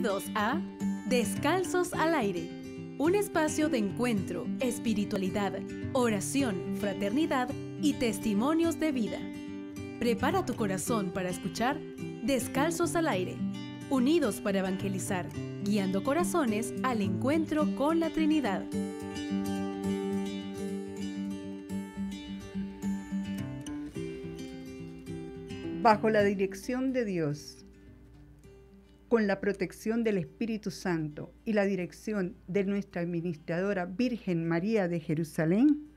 Bienvenidos a Descalzos al Aire, un espacio de encuentro, espiritualidad, oración, fraternidad y testimonios de vida. Prepara tu corazón para escuchar Descalzos al Aire, unidos para evangelizar, guiando corazones al encuentro con la Trinidad. Bajo la dirección de Dios con la protección del Espíritu Santo y la dirección de nuestra administradora Virgen María de Jerusalén.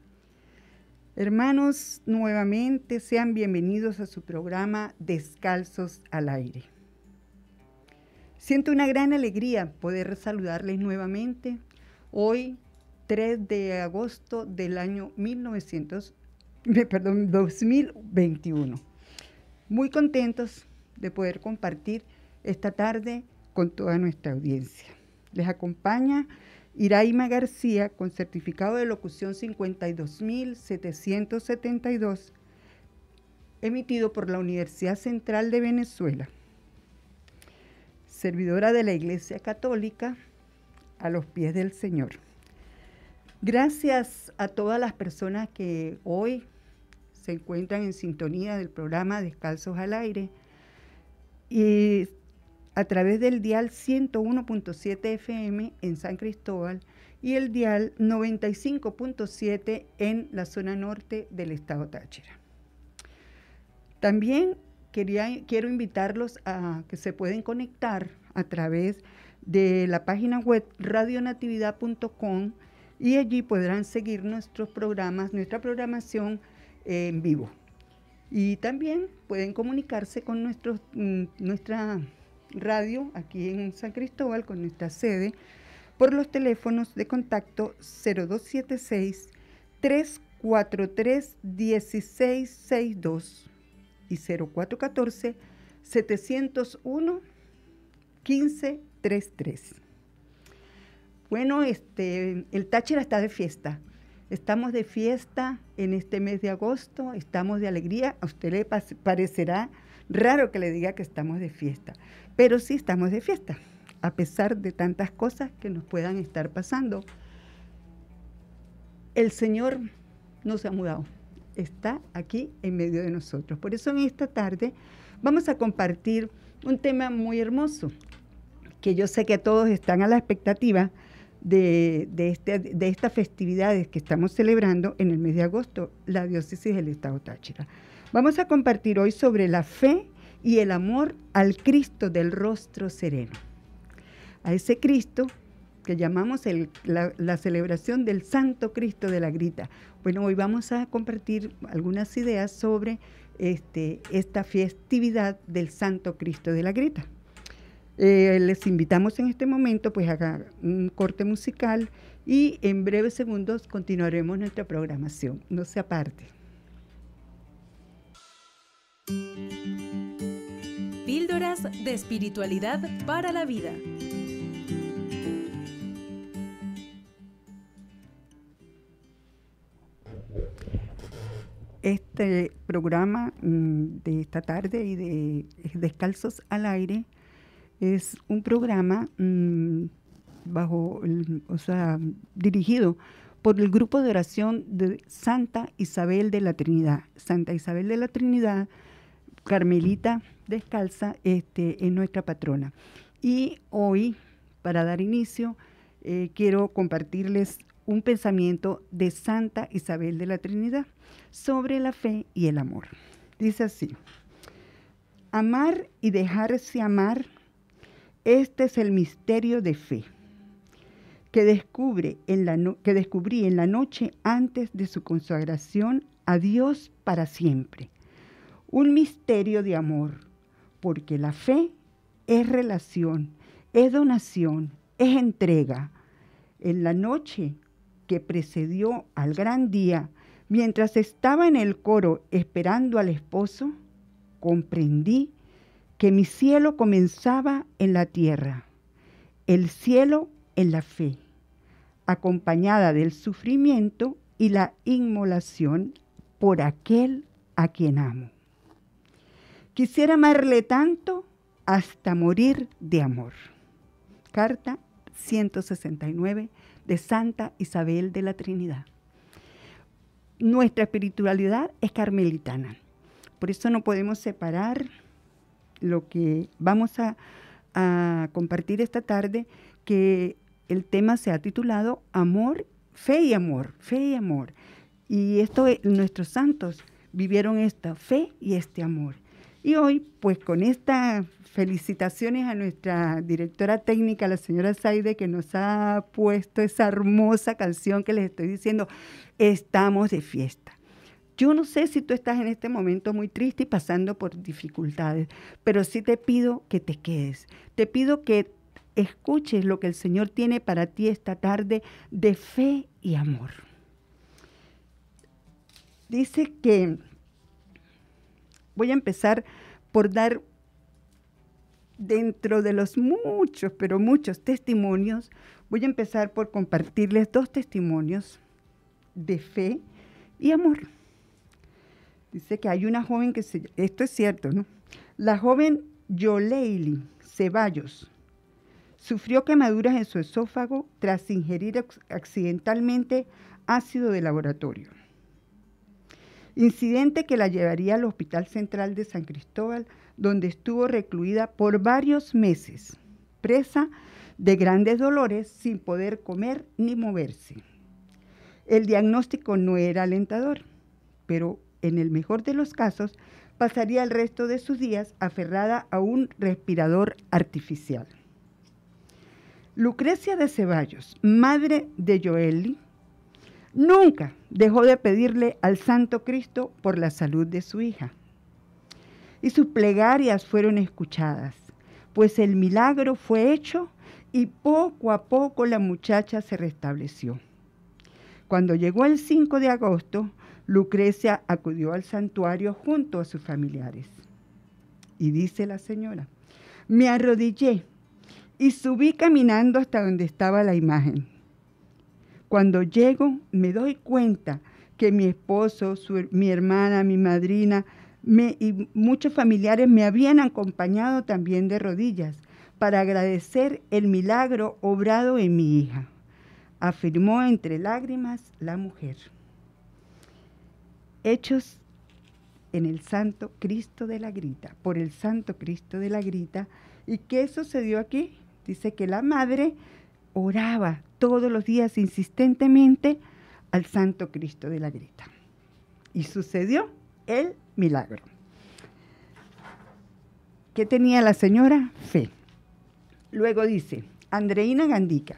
Hermanos, nuevamente sean bienvenidos a su programa Descalzos al Aire. Siento una gran alegría poder saludarles nuevamente hoy, 3 de agosto del año 1900, perdón, 2021. Muy contentos de poder compartir esta tarde con toda nuestra audiencia. Les acompaña Iraima García con certificado de locución 52772, emitido por la Universidad Central de Venezuela. Servidora de la Iglesia Católica a los pies del Señor. Gracias a todas las personas que hoy se encuentran en sintonía del programa Descalzos al Aire y a través del dial 101.7 FM en San Cristóbal y el dial 95.7 en la zona norte del estado Táchira. También quería, quiero invitarlos a que se pueden conectar a través de la página web radionatividad.com y allí podrán seguir nuestros programas, nuestra programación en vivo. Y también pueden comunicarse con nuestros, mm, nuestra radio aquí en San Cristóbal con nuestra sede por los teléfonos de contacto 0276 343 1662 y 0414 701 1533. Bueno, este, el Táchira está de fiesta. Estamos de fiesta en este mes de agosto, estamos de alegría. A usted le parecerá raro que le diga que estamos de fiesta, pero sí estamos de fiesta, a pesar de tantas cosas que nos puedan estar pasando. El Señor no se ha mudado, está aquí en medio de nosotros. Por eso en esta tarde vamos a compartir un tema muy hermoso, que yo sé que todos están a la expectativa de, de, este, de estas festividades que estamos celebrando en el mes de agosto, la diócesis del Estado Táchira. Vamos a compartir hoy sobre la fe y el amor al Cristo del rostro sereno. A ese Cristo que llamamos la, celebración del Santo Cristo de la Grita. Bueno, hoy vamos a compartir algunas ideas sobre este, esta festividad del Santo Cristo de la Grita. Eh, les invitamos en este momento pues a un corte musical y en breves segundos continuaremos nuestra programación. No se aparte. Píldoras de espiritualidad para la vida. Este programa mm, de esta tarde y de Descalzos al Aire es un programa mm, bajo, o sea, dirigido por el grupo de oración de Santa Isabel de la Trinidad. Santa Isabel de la Trinidad Carmelita Descalza este, es nuestra patrona. Y hoy, para dar inicio, eh, quiero compartirles un pensamiento de Santa Isabel de la Trinidad sobre la fe y el amor. Dice así, amar y dejarse amar, este es el misterio de fe que, descubre en la que descubrí en la noche antes de su consagración a Dios para siempre un misterio de amor, porque la fe es relación, es donación, es entrega. En la noche que precedió al gran día, mientras estaba en el coro esperando al esposo, comprendí que mi cielo comenzaba en la tierra, el cielo en la fe, acompañada del sufrimiento y la inmolación por aquel a quien amo. Quisiera amarle tanto hasta morir de amor. carta 169 de Santa Isabel de la Trinidad. Nuestra espiritualidad es carmelitana, por eso no podemos separar lo que vamos a, compartir esta tarde, que el tema se ha titulado Amor, Fe y Amor, Fe y Amor. Y esto, nuestros santos vivieron esta fe y este amor. Y hoy, pues con estas felicitaciones a nuestra directora técnica, la señora Saide, que nos ha puesto esa hermosa canción que les estoy diciendo, estamos de fiesta. Yo no sé si tú estás en este momento muy triste y pasando por dificultades, pero sí te pido que te quedes. Te pido que escuches lo que el Señor tiene para ti esta tarde de fe y amor. Dice que voy a empezar por dar dentro de los muchos, pero muchos testimonios, voy a empezar por compartirles dos testimonios de fe y amor. Dice que hay una joven que se... Esto es cierto, ¿no? La joven Yoleili Ceballos sufrió quemaduras en su esófago tras ingerir accidentalmente ácido de laboratorio. Incidente que la llevaría al Hospital Central de San Cristóbal, donde estuvo recluida por varios meses, presa de grandes dolores sin poder comer ni moverse. El diagnóstico no era alentador, pero en el mejor de los casos pasaría el resto de sus días aferrada a un respirador artificial. Lucrecia de Ceballos, madre de Joeli, nunca dejó de pedirle al Santo Cristo por la salud de su hija. Y sus plegarias fueron escuchadas, pues el milagro fue hecho y poco a poco la muchacha se restableció. Cuando llegó el 5 de agosto, Lucrecia acudió al santuario junto a sus familiares. Y dice la señora, me arrodillé y subí caminando hasta donde estaba la imagen. Cuando llego me doy cuenta que mi esposo, mi hermana, mi madrina y muchos familiares me habían acompañado también de rodillas para agradecer el milagro obrado en mi hija, afirmó entre lágrimas la mujer. Hechos en el Santo Cristo de la Grita, por el Santo Cristo de la Grita. ¿Y qué sucedió aquí? Dice que la madre oraba todos los días insistentemente al Santo Cristo de la Grita. Y sucedió el milagro. ¿Qué tenía la señora? Fe. Luego dice, Andreina Gandica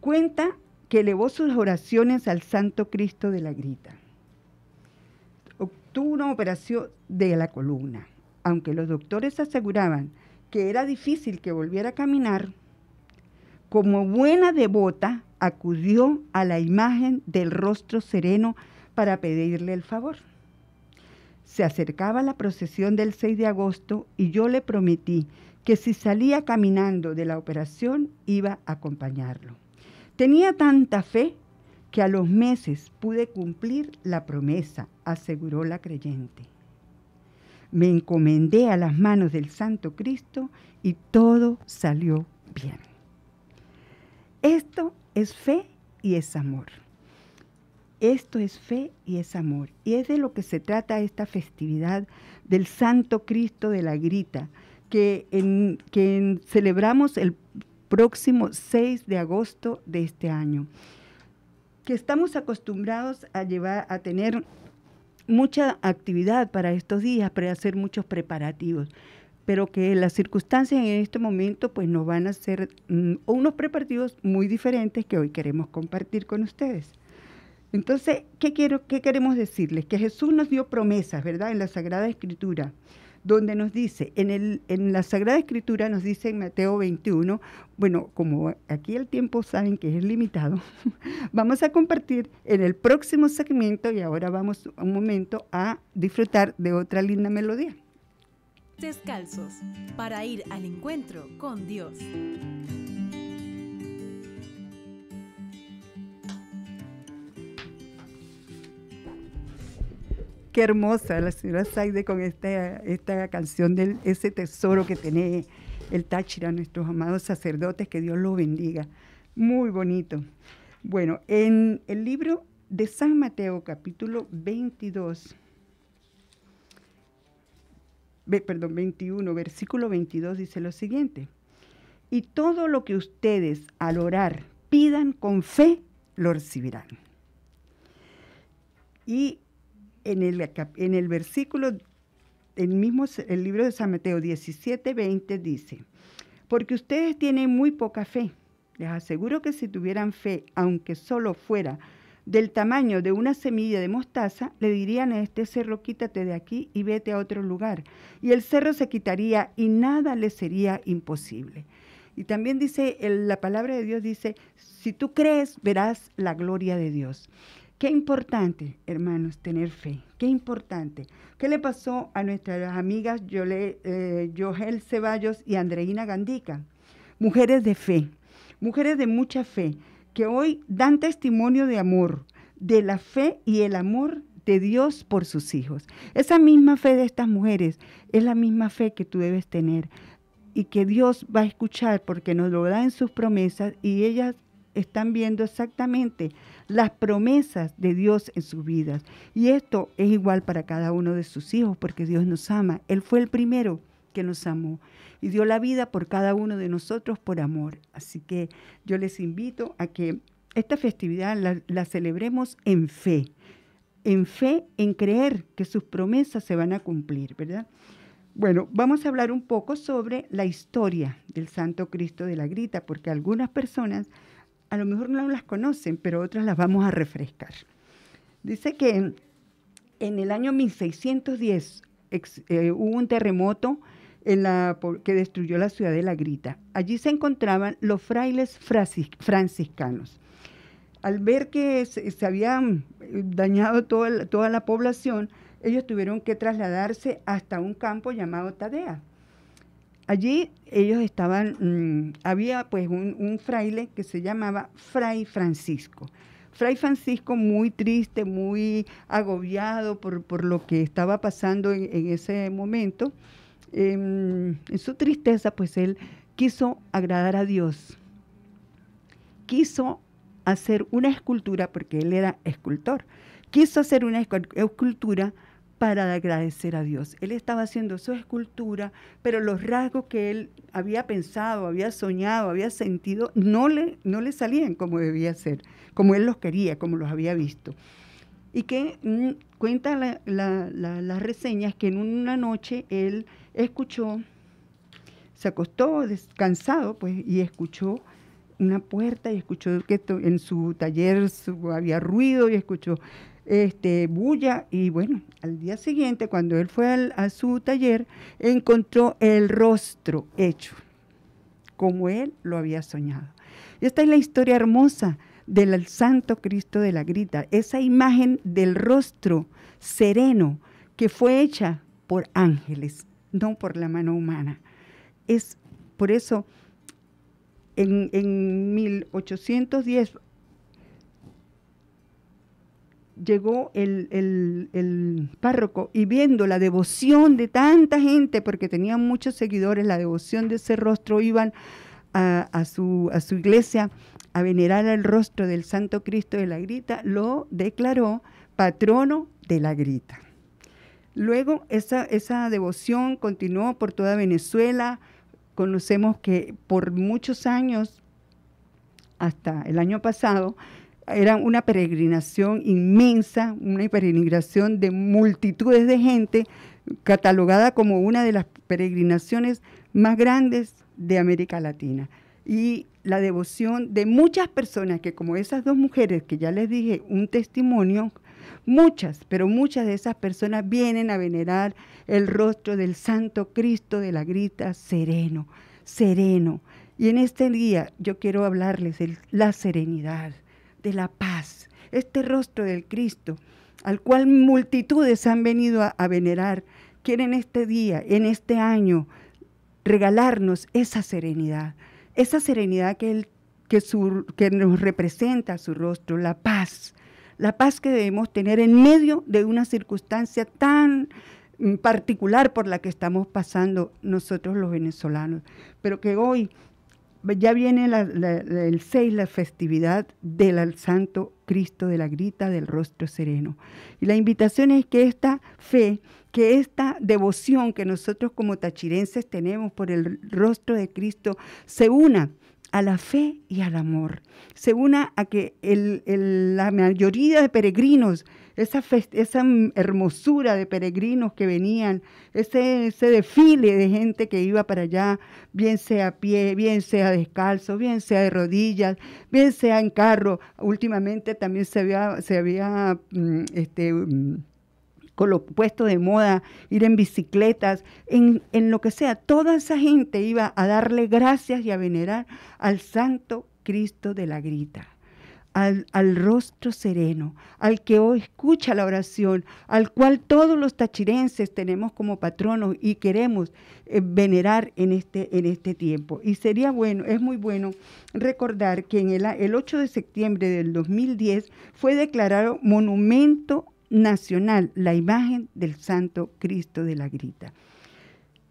cuenta que elevó sus oraciones al Santo Cristo de la Grita. Obtuvo una operación de la columna. Aunque los doctores aseguraban que era difícil que volviera a caminar, como buena devota acudió a la imagen del rostro sereno para pedirle el favor. Se acercaba la procesión del 6 de agosto y yo le prometí que si salía caminando de la operación iba a acompañarlo. Tenía tanta fe que a los meses pude cumplir la promesa, aseguró la creyente me encomendé a las manos del Santo Cristo y todo salió bien. Esto es fe y es amor. Esto es fe y es amor. Y es de lo que se trata esta festividad del Santo Cristo de la Grita, que, en, que celebramos el próximo 6 de agosto de este año. Que estamos acostumbrados a llevar, a tener mucha actividad para estos días, para hacer muchos preparativos, pero que las circunstancias en este momento pues nos van a hacer mm, unos preparativos muy diferentes que hoy queremos compartir con ustedes. Entonces, ¿qué, quiero, ¿qué queremos decirles? Que Jesús nos dio promesas, ¿verdad? En la Sagrada Escritura donde nos dice, en, el, en la Sagrada Escritura nos dice en Mateo 21, bueno, como aquí el tiempo saben que es limitado, vamos a compartir en el próximo segmento y ahora vamos un momento a disfrutar de otra linda melodía. Descalzos, para ir al encuentro con Dios. qué hermosa la señora Saide con esta, esta canción de ese tesoro que tiene el Táchira, nuestros amados sacerdotes, que Dios los bendiga. Muy bonito. Bueno, en el libro de San Mateo, capítulo 22, perdón, 21, versículo 22 dice lo siguiente. Y todo lo que ustedes al orar pidan con fe, lo recibirán. Y en el, en el versículo, el mismo el libro de San Mateo 17, 20 dice, porque ustedes tienen muy poca fe. Les aseguro que si tuvieran fe, aunque solo fuera del tamaño de una semilla de mostaza, le dirían a este cerro, quítate de aquí y vete a otro lugar. Y el cerro se quitaría y nada le sería imposible. Y también dice, la palabra de Dios dice, si tú crees, verás la gloria de Dios. Qué importante, hermanos, tener fe. Qué importante. ¿Qué le pasó a nuestras amigas Yole, eh, Ceballos y Andreina Gandica? Mujeres de fe, mujeres de mucha fe, que hoy dan testimonio de amor, de la fe y el amor de Dios por sus hijos. Esa misma fe de estas mujeres es la misma fe que tú debes tener y que Dios va a escuchar porque nos lo da en sus promesas y ellas están viendo exactamente las promesas de Dios en sus vidas. Y esto es igual para cada uno de sus hijos porque Dios nos ama. Él fue el primero nos amó y dio la vida por cada uno de nosotros por amor. Así que yo les invito a que esta festividad la, celebremos en fe, en fe, en creer que sus promesas se van a cumplir, ¿verdad? Bueno, vamos a hablar un poco sobre la historia del Santo Cristo de la Grita, porque algunas personas a lo mejor no las conocen, pero otras las vamos a refrescar. Dice que en el año 1610 eh, hubo un terremoto que destruyó la ciudad de La Grita. Allí se encontraban los frailes franciscanos. Al ver que se, se había dañado toda, toda la población, ellos tuvieron que trasladarse hasta un campo llamado Tadea. Allí ellos estaban, mm, había pues un, fraile que se llamaba Fray Francisco. Fray Francisco muy triste, muy agobiado por, lo que estaba pasando en, ese momento. Em, en su tristeza, pues él quiso agradar a Dios. Quiso hacer una escultura, porque él era escultor. Quiso hacer una escultura para agradecer a Dios. Él estaba haciendo su escultura, pero los rasgos que él había pensado, había soñado, había sentido, no le, no le salían como debía ser, como él los quería, como los había visto. Y que mm, cuenta la, la, las reseñas que en una noche él escuchó, se acostó descansado, pues, y escuchó una puerta y escuchó que en su taller había ruido y escuchó este, bulla y bueno, al día siguiente cuando él fue a su taller encontró el rostro hecho como él lo había soñado. Y esta es la historia hermosa del Santo Cristo de la Grita, esa imagen del rostro sereno que fue hecha por ángeles, no por la mano humana. Es por eso en, en 1810 llegó el, párroco y viendo la devoción de tanta gente, porque tenían muchos seguidores, la devoción de ese rostro, iban a, su, a su iglesia a venerar el rostro del Santo Cristo de la Grita, lo declaró patrono de la Grita. Luego esa, devoción continuó por toda Venezuela. Conocemos que por muchos años, hasta el año pasado, era una peregrinación inmensa, una peregrinación de multitudes de gente, catalogada como una de las peregrinaciones más grandes de América Latina. Y la devoción de muchas personas, que como esas dos mujeres que ya les dije un testimonio, muchas, pero muchas de esas personas vienen a venerar el rostro del Santo Cristo de la Grita sereno, sereno. Y en este día yo quiero hablarles de la serenidad de la paz, este rostro del Cristo, al cual multitudes han venido a, venerar, quiere en este día, en este año, regalarnos esa serenidad, esa serenidad que, él, que, su, que nos representa su rostro, la paz, la paz que debemos tener en medio de una circunstancia tan mm, particular por la que estamos pasando nosotros los venezolanos, pero que hoy ya viene el 6, la festividad del Santo Cristo de la Grita del Rostro Sereno. Y la invitación es que esta fe, que esta devoción que nosotros como tachirenses tenemos por el rostro de Cristo se una a la fe y al amor. Se una a que la mayoría de peregrinos, esa, esa hermosura de peregrinos que venían, ese, ese desfile de gente que iba para allá, bien sea a pie, bien sea descalzo, bien sea de rodillas, bien sea en carro. Últimamente también se había, se había mm, este, mm, con lo puesto de moda, ir en bicicletas, en, lo que sea. Toda esa gente iba a darle gracias y a venerar al Santo Cristo de la Grita. Al, al, rostro sereno, al que hoy escucha la oración, al cual todos los tachirenses tenemos como patronos y queremos eh, venerar en este, en este tiempo. Y sería bueno, es muy bueno recordar que en el, el 8 de septiembre del 2010 fue declarado monumento nacional la imagen del Santo Cristo de la Grita.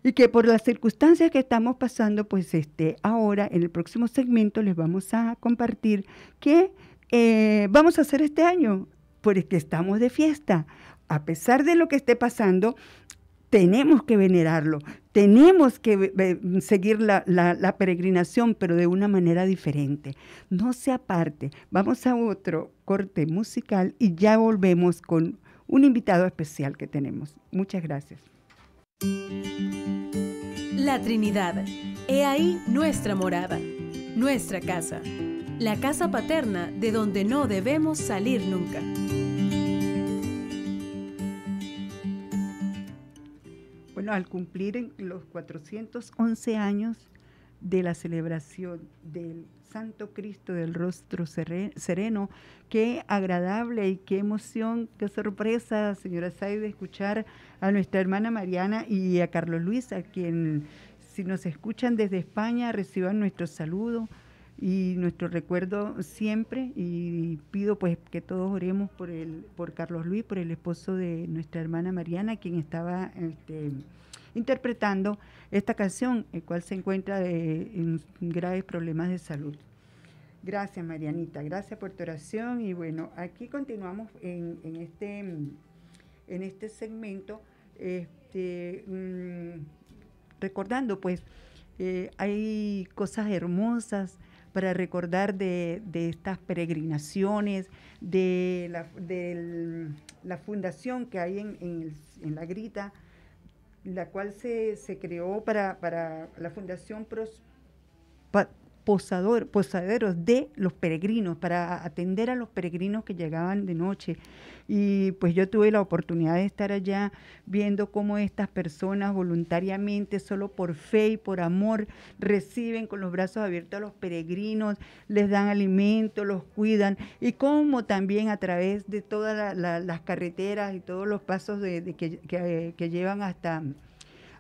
Y que por las circunstancias que estamos pasando, pues este, ahora en el próximo segmento les vamos a compartir qué eh, vamos a hacer este año, porque estamos de fiesta. A pesar de lo que esté pasando, tenemos que venerarlo, tenemos que seguir la, peregrinación, pero de una manera diferente. No se aparte. Vamos a otro corte musical y ya volvemos con un invitado especial que tenemos. Muchas gracias. La Trinidad. He ahí nuestra morada, nuestra casa, la casa paterna de donde no debemos salir nunca. Al cumplir los 411 años de la celebración del Santo Cristo del Rostro Sereno, qué agradable y qué emoción, qué sorpresa, señora Saide, escuchar a nuestra hermana Mariana y a Carlos Luis, a quien si nos escuchan desde España reciban nuestro saludo y nuestro recuerdo siempre y pido pues que todos oremos por el por Carlos Luis, por el esposo de nuestra hermana Mariana, quien estaba este, interpretando esta canción, el cual se encuentra en graves problemas de salud. Gracias Marianita, gracias por tu oración y bueno, aquí continuamos en, este en este segmento este, mm, recordando pues eh, hay cosas hermosas para recordar de, estas peregrinaciones, de la, fundación que hay en, la Grita, la cual se, creó para, la Fundación Pros, posaderos de los peregrinos, para atender a los peregrinos que llegaban de noche. Y pues yo tuve la oportunidad de estar allá viendo cómo estas personas voluntariamente, solo por fe y por amor, reciben con los brazos abiertos a los peregrinos, les dan alimento, los cuidan, y cómo también a través de todas las carreteras y todos los pasos de, que llevan hasta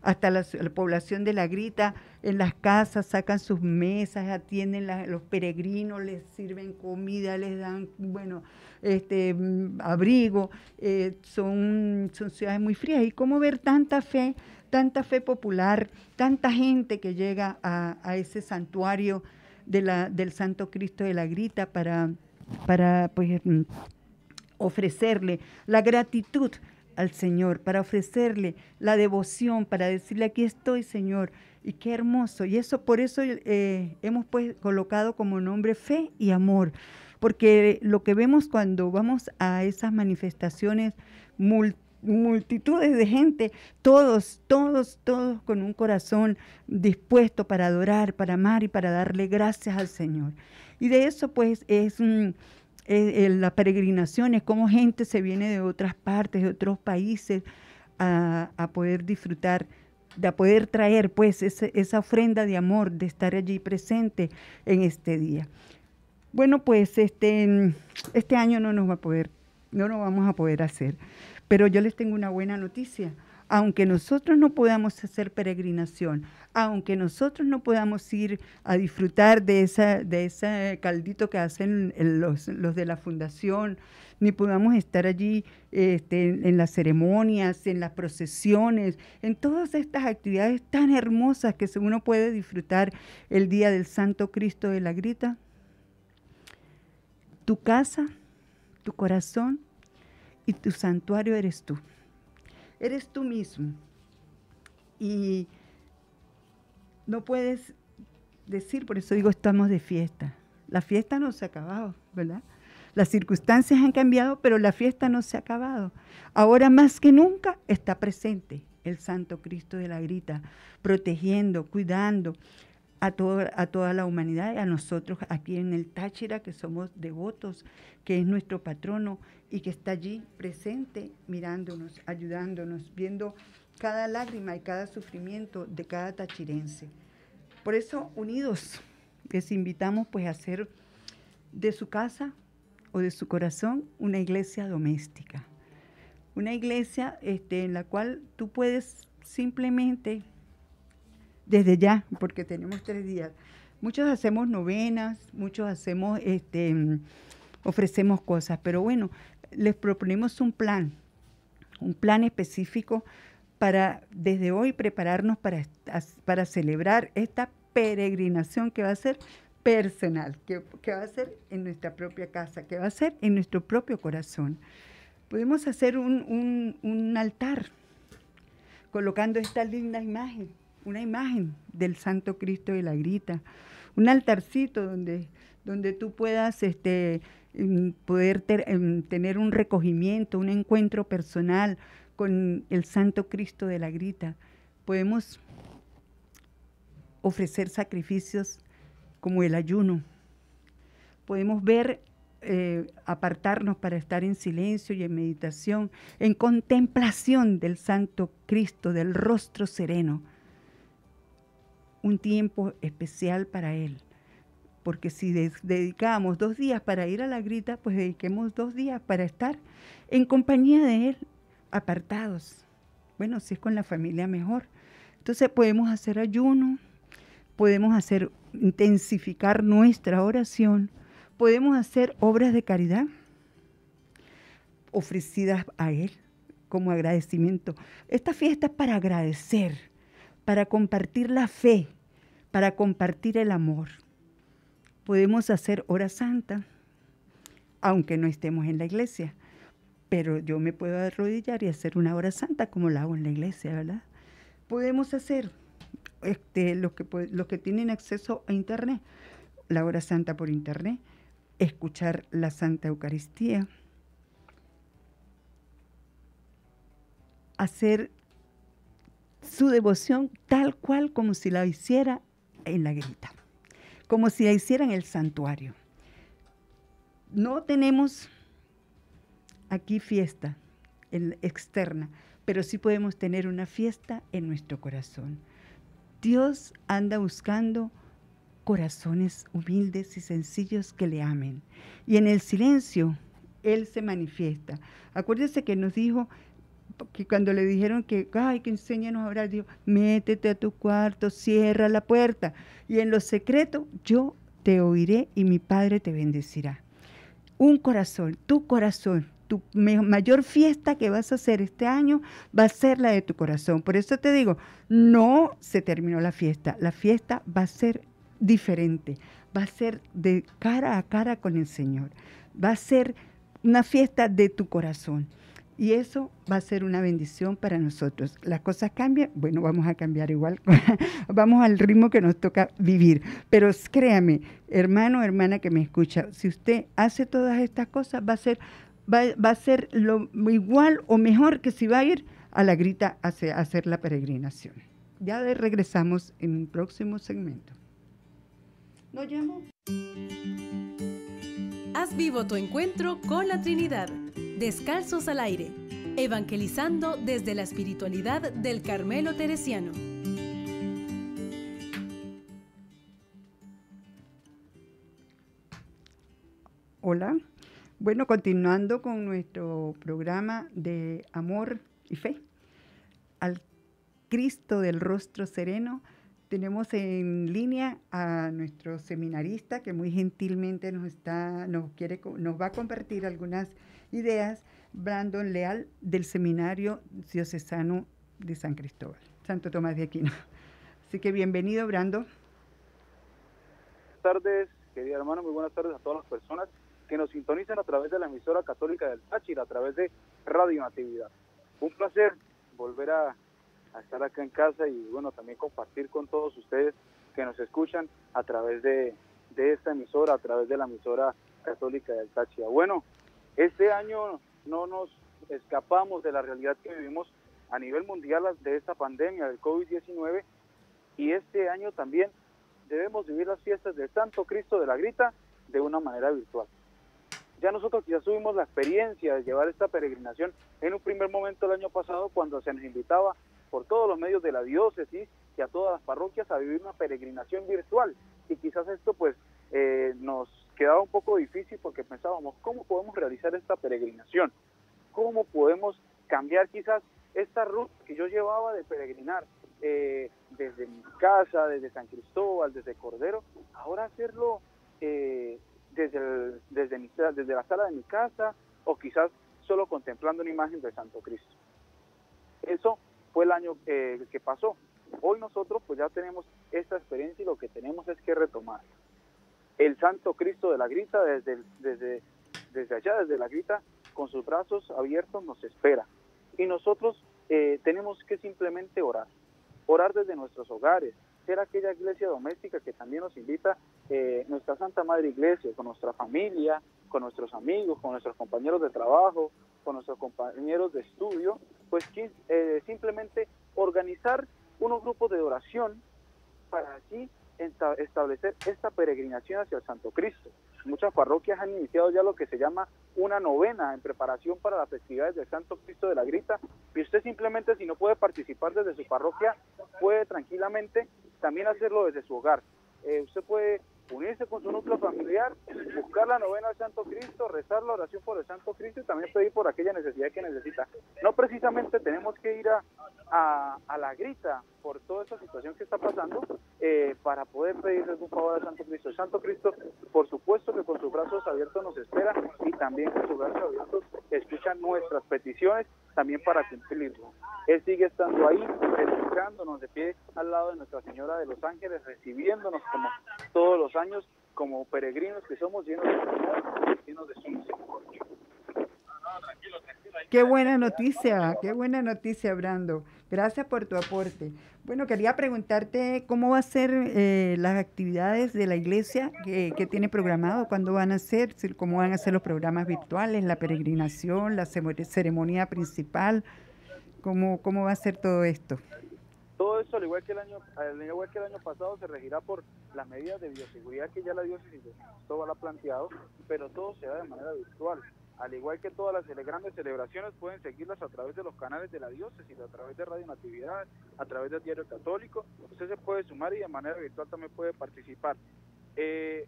hasta la, población de la Grita, en las casas sacan sus mesas, atienden a los peregrinos, les sirven comida, les dan, bueno, este, mm, abrigo, eh, son, son ciudades muy frías. Y cómo ver tanta fe, tanta fe popular, tanta gente que llega a, ese santuario de la, del Santo Cristo de la Grita para, para pues, mm, ofrecerle la gratitud al Señor, para ofrecerle la devoción, para decirle aquí estoy, Señor. Y qué hermoso. Y eso por eso eh, hemos pues colocado como nombre fe y amor. Porque lo que vemos cuando vamos a esas manifestaciones multitudes de gente, todos, todos, todos con un corazón dispuesto para adorar, para amar y para darle gracias al Señor. Y de eso pues es un eh, la peregrinación es como gente se viene de otras partes, de otros países, a, poder disfrutar, de poder traer pues esa ofrenda de amor, de estar allí presente en este día. Bueno, pues este, este año no nos va a poder, no lo vamos a poder hacer. Pero yo les tengo una buena noticia. aunque nosotros no podamos hacer peregrinación, aunque nosotros no podamos ir a disfrutar de, esa, de ese caldito que hacen los, los de la fundación, ni podamos estar allí este, en las ceremonias, en las procesiones, en todas estas actividades tan hermosas que uno puede disfrutar el día del Santo Cristo de la Grita. Tu casa, tu corazón y tu santuario eres tú. Eres tú mismo. Y no puedes decir, por eso digo, estamos de fiesta. La fiesta no se ha acabado, ¿verdad? Las circunstancias han cambiado, pero la fiesta no se ha acabado. Ahora más que nunca está presente el Santo Cristo de la Grita, protegiendo, cuidando a, a toda la humanidad y a nosotros aquí en el Táchira, que somos devotos, que es nuestro patrono y que está allí presente, mirándonos, ayudándonos, viendo cada lágrima y cada sufrimiento de cada tachirense. Por eso, unidos, les invitamos pues a hacer de su casa o de su corazón una iglesia doméstica. Una iglesia este, en la cual tú puedes simplemente, desde ya, porque tenemos tres días, muchos hacemos novenas, muchos hacemos, este, ofrecemos cosas, pero bueno, les proponemos un plan, un plan específico para desde hoy prepararnos para, para celebrar esta peregrinación que va a ser personal, que, va a ser en nuestra propia casa, que va a ser en nuestro propio corazón. Podemos hacer un, un altar colocando esta linda imagen, una imagen del Santo Cristo de la Grita, un altarcito donde, donde tú puedas este, poder em, tener un recogimiento, un encuentro personal con el Santo Cristo de la Grita. Podemos ofrecer sacrificios como el ayuno. Podemos ver, eh, apartarnos para estar en silencio y en meditación, en contemplación del Santo Cristo, del rostro sereno. Un tiempo especial para Él. Porque si dedicamos dos días para ir a la grita, pues dediquemos dos días para estar en compañía de Él, apartados. Bueno, si es con la familia, mejor. Entonces podemos hacer ayuno, podemos hacer intensificar nuestra oración, podemos hacer obras de caridad ofrecidas a Él como agradecimiento. Esta fiesta es para agradecer, para compartir la fe, para compartir el amor. Podemos hacer hora santa, aunque no estemos en la iglesia, pero yo me puedo arrodillar y hacer una hora santa como la hago en la iglesia, ¿verdad? Podemos hacer este, los, que, tienen acceso a Internet, la hora santa por Internet, escuchar la Santa Eucaristía, hacer su devoción tal cual como si la hiciera en la grita, como si la hiciera en el santuario. No tenemos aquí fiesta externa, pero sí podemos tener una fiesta en nuestro corazón. Dios anda buscando corazones humildes y sencillos que le amen. Y en el silencio, Él se manifiesta. Acuérdese que nos dijo que cuando le dijeron que, ay, que enséñanos a orar, métete a tu cuarto, cierra la puerta. Y en lo secreto, yo te oiré y mi Padre te bendecirá. Un corazón, tu corazón, tu mayor fiesta que vas a hacer este año va a ser la de tu corazón. Por eso te digo, no se terminó la fiesta, la fiesta va a ser diferente, va a ser de cara a cara con el Señor, va a ser una fiesta de tu corazón. Y eso va a ser una bendición para nosotros. Las cosas cambian, bueno, vamos a cambiar igual, vamos al ritmo que nos toca vivir. Pero créame, hermano, hermana que me escucha, si usted hace todas estas cosas, va a ser va, a ser lo igual o mejor que si va a ir a la grita a hacer la peregrinación. Ya regresamos en un próximo segmento. ¿No llamo? Haz vivo tu encuentro con la Trinidad. Descalzos al aire. Evangelizando desde la espiritualidad del Carmelo Teresiano. Hola, bueno, continuando con nuestro programa de amor y fe. al Cristo del rostro sereno, tenemos en línea a nuestro seminarista que muy gentilmente nos está, nos quiere, nos va a compartir algunas ideas, Brandon Leal del Seminario Diocesano de San Cristóbal, Santo Tomás de Aquino. Así que bienvenido, Brandon. Buenas tardes, querida hermano, muy buenas tardes a todas las personas que nos sintonizan a través de la emisora católica del Táchira, a través de Radio Natividad. Un placer volver a estar acá en casa y bueno, también compartir con todos ustedes que nos escuchan a través de, esta emisora, a través de la emisora católica del Táchira. Bueno, este año no nos escapamos de la realidad que vivimos a nivel mundial de esta pandemia del COVID-19 y este año también debemos vivir las fiestas del Santo Cristo de la Grita de una manera virtual. Ya nosotros ya tuvimos la experiencia de llevar esta peregrinación en un primer momento el año pasado cuando se nos invitaba por todos los medios de la diócesis y a todas las parroquias a vivir una peregrinación virtual. Y quizás esto pues eh, nos quedaba un poco difícil porque pensábamos, ¿cómo podemos realizar esta peregrinación? ¿Cómo podemos cambiar quizás esta ruta que yo llevaba de peregrinar eh, desde mi casa, desde San Cristóbal, desde Cordero, ahora hacerlo eh, desde, desde, mi, desde la sala de mi casa o quizás solo contemplando una imagen de Santo Cristo? Eso fue el año eh, que pasó. Hoy nosotros pues ya tenemos esta experiencia y lo que tenemos es que retomar. El Santo Cristo de la Grita desde, desde, desde allá, desde la Grita, con sus brazos abiertos nos espera. Y nosotros eh, tenemos que simplemente orar. Orar desde nuestros hogares, ser aquella iglesia doméstica que también nos invita eh, nuestra Santa Madre Iglesia, con nuestra familia, con nuestros amigos, con nuestros compañeros de trabajo, con nuestros compañeros de estudio, pues eh, simplemente organizar unos grupos de oración para así establecer esta peregrinación hacia el Santo Cristo. Muchas parroquias han iniciado ya lo que se llama una novena en preparación para las festividades del Santo Cristo de la Grita y usted simplemente si no puede participar desde su parroquia puede tranquilamente también hacerlo desde su hogar. Eh, usted puede unirse con su núcleo familiar, buscar la novena del Santo Cristo, rezar la oración por el Santo Cristo y también pedir por aquella necesidad que necesita. No precisamente tenemos que ir a, a, la grita por toda esta situación que está pasando eh, para poder pedirle un favor al Santo Cristo. El Santo Cristo, por supuesto que con sus brazos abiertos nos espera y también con sus brazos abiertos escucha nuestras peticiones también para cumplirlo. Él sigue estando ahí, escuchándonos de pie al lado de Nuestra Señora de los Ángeles, recibiéndonos como todos los años, como peregrinos que somos llenos de amor, llenos de su misericordia. Qué buena noticia, qué buena noticia, Brando. Gracias por tu aporte. Bueno, quería preguntarte cómo va a ser eh, las actividades de la iglesia que, tiene programado, cuándo van a ser, cómo van a ser los programas virtuales, la peregrinación, la ceremonia principal, cómo, cómo va a ser todo esto. Todo esto, al igual que el año, al igual que el año pasado, se regirá por las medidas de bioseguridad que ya la diócesis de Cristóbal ha planteado, pero todo se da de manera virtual al igual que todas las grandes celebraciones, pueden seguirlas a través de los canales de la diócesis, a través de Radio Natividad, a través del Diario Católico. Usted se puede sumar y de manera virtual también puede participar. Eh,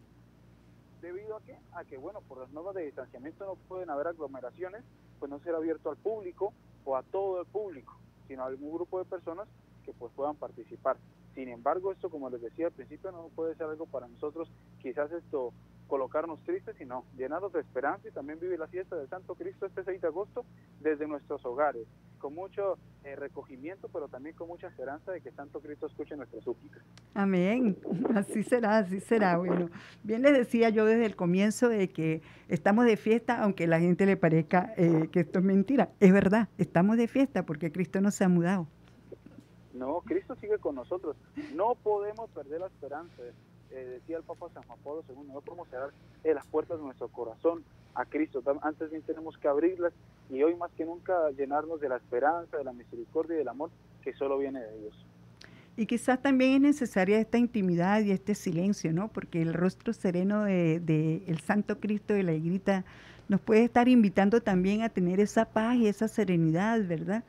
¿Debido a qué? A que, bueno, por las normas de distanciamiento no pueden haber aglomeraciones, pues no será abierto al público o a todo el público, sino a algún grupo de personas que pues puedan participar. Sin embargo, esto, como les decía al principio, no puede ser algo para nosotros, quizás esto colocarnos tristes, sino llenarnos de esperanza y también vivir la fiesta del Santo Cristo este 6 de agosto desde nuestros hogares, con mucho eh, recogimiento, pero también con mucha esperanza de que Santo Cristo escuche nuestras súplicas. Amén, así será, así será. Bueno, bien les decía yo desde el comienzo de que estamos de fiesta, aunque a la gente le parezca eh, que esto es mentira. Es verdad, estamos de fiesta porque Cristo no se ha mudado. No, Cristo sigue con nosotros. No podemos perder la esperanza. Eh, decía el Papa San Juan Pablo II, no podemos cerrar eh, las puertas de nuestro corazón a Cristo. Antes bien tenemos que abrirlas y hoy más que nunca llenarnos de la esperanza, de la misericordia y del amor que solo viene de Dios. Y quizás también es necesaria esta intimidad y este silencio, ¿no? Porque el rostro sereno de, de el Santo Cristo de la Igrita nos puede estar invitando también a tener esa paz y esa serenidad, ¿verdad?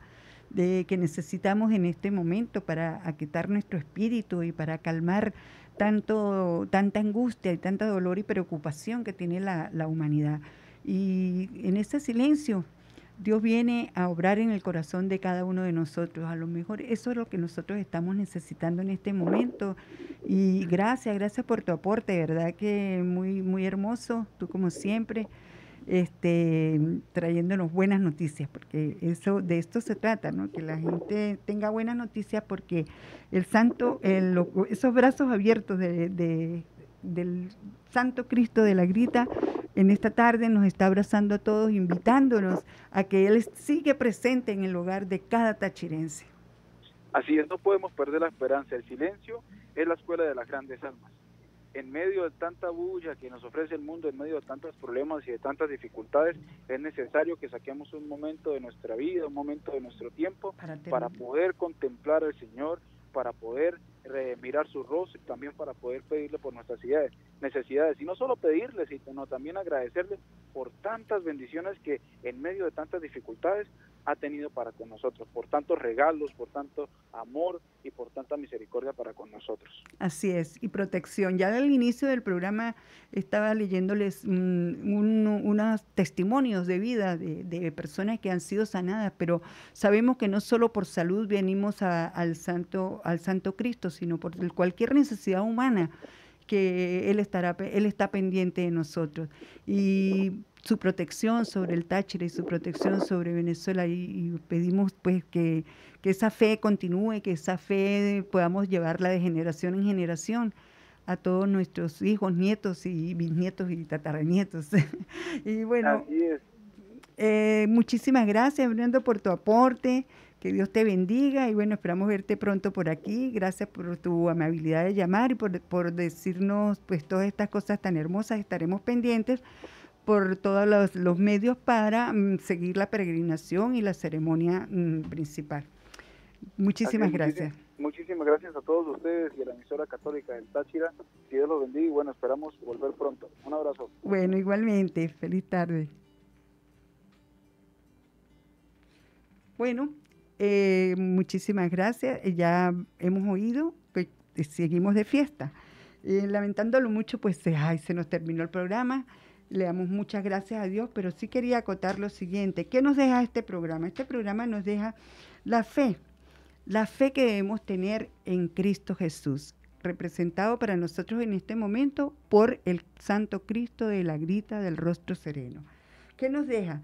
De que necesitamos en este momento para aquietar nuestro espíritu y para calmar tanto, tanta angustia y tanta dolor y preocupación que tiene la, humanidad. Y en ese silencio Dios viene a obrar en el corazón de cada uno de nosotros. A lo mejor eso es lo que nosotros estamos necesitando en este momento. Y gracias, gracias por tu aporte, verdad que muy, muy hermoso, tú como siempre, este, trayéndonos buenas noticias, porque eso, de esto se trata, ¿no? Que la gente tenga buenas noticias porque el santo, esos brazos abiertos de, del Santo Cristo de la Grita en esta tarde nos está abrazando a todos, invitándonos a que Él sigue presente en el hogar de cada tachirense. Así es, no podemos perder la esperanza. El silencio es la escuela de las grandes almas. En medio de tanta bulla que nos ofrece el mundo, en medio de tantos problemas y de tantas dificultades, es necesario que saquemos un momento de nuestra vida, un momento de nuestro tiempo para, para poder contemplar al Señor, para poder mirar su rostro y también para poder pedirle por nuestras necesidades. Y no solo pedirle, sino también agradecerle por tantas bendiciones que en medio de tantas dificultades ha tenido para con nosotros, por tantos regalos, por tanto amor y por tanta misericordia para con nosotros. Así es, y protección. Ya al inicio del programa estaba leyéndoles unos testimonios de vida de, personas que han sido sanadas, pero sabemos que no solo por salud venimos al, santo, al Santo Cristo, sino por cualquier necesidad humana que Él, estará, él está pendiente de nosotros. Y su protección sobre el Táchira y su protección sobre Venezuela y, pedimos pues que, esa fe continúe, que esa fe podamos llevarla de generación en generación a todos nuestros hijos, nietos y bisnietos y tataranietos. y bueno, eh, muchísimas gracias, Brendo, por tu aporte. Que Dios te bendiga y bueno, esperamos verte pronto por aquí. Gracias por tu amabilidad de llamar y por, por decirnos pues todas estas cosas tan hermosas. Estaremos pendientes por todos los, medios para mm, seguir la peregrinación y la ceremonia mm, principal. Muchísimas gracias. Muchísimas, gracias a todos ustedes y a la emisora católica del Táchira. Que Dios los bendiga y bueno, esperamos volver pronto. Un abrazo. Bueno, igualmente. Feliz tarde. Bueno, eh, muchísimas gracias. Ya hemos oído que seguimos de fiesta. Eh, lamentándolo mucho, pues ay, se nos terminó el programa le damos muchas gracias a Dios, pero sí quería acotar lo siguiente. ¿Qué nos deja este programa? Este programa nos deja la fe, la fe que debemos tener en Cristo Jesús, representado para nosotros en este momento por el Santo Cristo de la grita del rostro sereno. ¿Qué nos deja?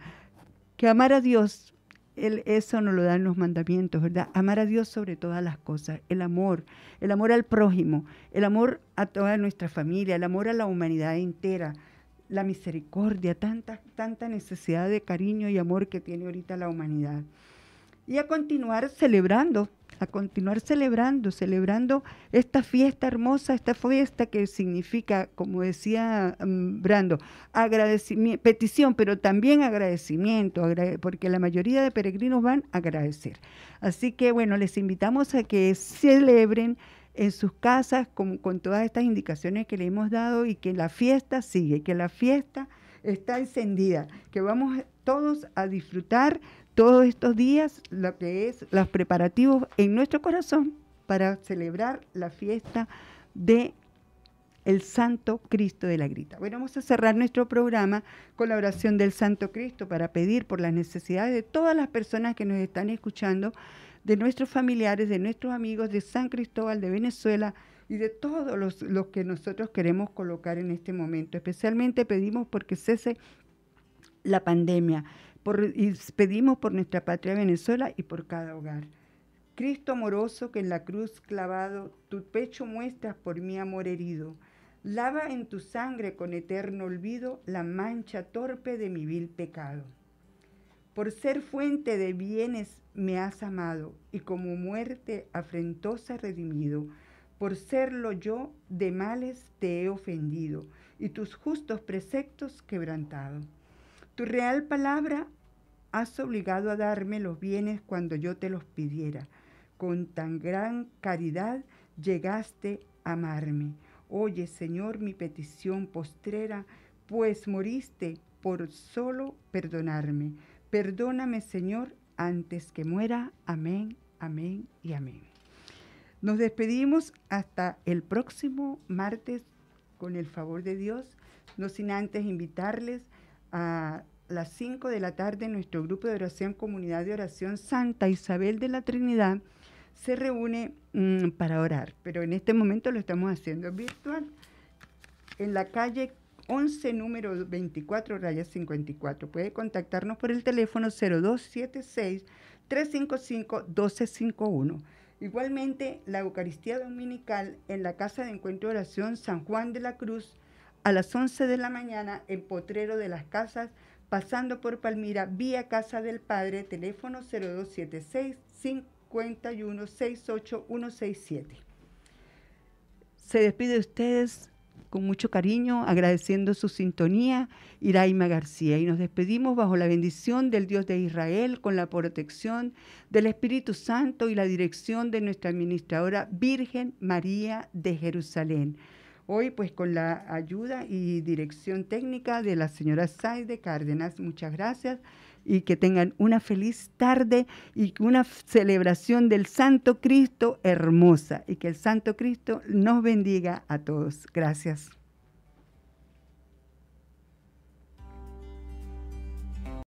Que amar a Dios, eso nos lo dan los mandamientos, ¿verdad? Amar a Dios sobre todas las cosas, el amor, el amor al prójimo, el amor a toda nuestra familia, el amor a la humanidad entera la misericordia, tanta, tanta necesidad de cariño y amor que tiene ahorita la humanidad. Y a continuar celebrando, a continuar celebrando, celebrando esta fiesta hermosa, esta fiesta que significa, como decía mm, Brando, agradecimiento, petición, pero también agradecimiento, porque la mayoría de peregrinos van a agradecer. Así que bueno, les invitamos a que celebren en sus casas con, con todas estas indicaciones que le hemos dado y que la fiesta sigue, que la fiesta está encendida, que vamos todos a disfrutar todos estos días lo que es los preparativos en nuestro corazón para celebrar la fiesta de el Santo Cristo de la Grita. Bueno, vamos a cerrar nuestro programa con la oración del Santo Cristo para pedir por las necesidades de todas las personas que nos están escuchando de nuestros familiares, de nuestros amigos de San Cristóbal, de Venezuela y de todos los, que nosotros queremos colocar en este momento. Especialmente pedimos porque cese la pandemia y pedimos por nuestra patria Venezuela y por cada hogar. Cristo amoroso que en la cruz clavado tu pecho muestras por mi amor herido. Lava en tu sangre con eterno olvido la mancha torpe de mi vil pecado. Por ser fuente de bienes me has amado y como muerte afrentosa redimido. Por serlo yo de males te he ofendido y tus justos preceptos quebrantado. Tu real palabra has obligado a darme los bienes cuando yo te los pidiera. Con tan gran caridad llegaste a amarme. Oye, Señor, mi petición postrera, pues moriste por solo perdonarme. Perdóname, Señor, antes que muera. Amén, amén y amén. Nos despedimos hasta el próximo martes con el favor de Dios, no sin antes invitarles a las 5 de la tarde nuestro grupo de oración Comunidad de Oración Santa Isabel de la Trinidad se reúne mm, para orar, pero en este momento lo estamos haciendo virtual en la calle 11, número 24, raya 54. Puede contactarnos por el teléfono 0276-355-1251. Igualmente, la Eucaristía Dominical en la Casa de Encuentro de Oración San Juan de la Cruz a las 11 de la mañana en Potrero de las Casas, pasando por Palmira, vía Casa del Padre, teléfono 0276 5168167. Se despide de ustedes con mucho cariño, agradeciendo su sintonía, Iraima García. Y nos despedimos bajo la bendición del Dios de Israel, con la protección del Espíritu Santo y la dirección de nuestra administradora Virgen María de Jerusalén. Hoy, pues, con la ayuda y dirección técnica de la señora Saide Cárdenas. Muchas gracias y que tengan una feliz tarde y una celebración del Santo Cristo hermosa y que el Santo Cristo nos bendiga a todos. Gracias.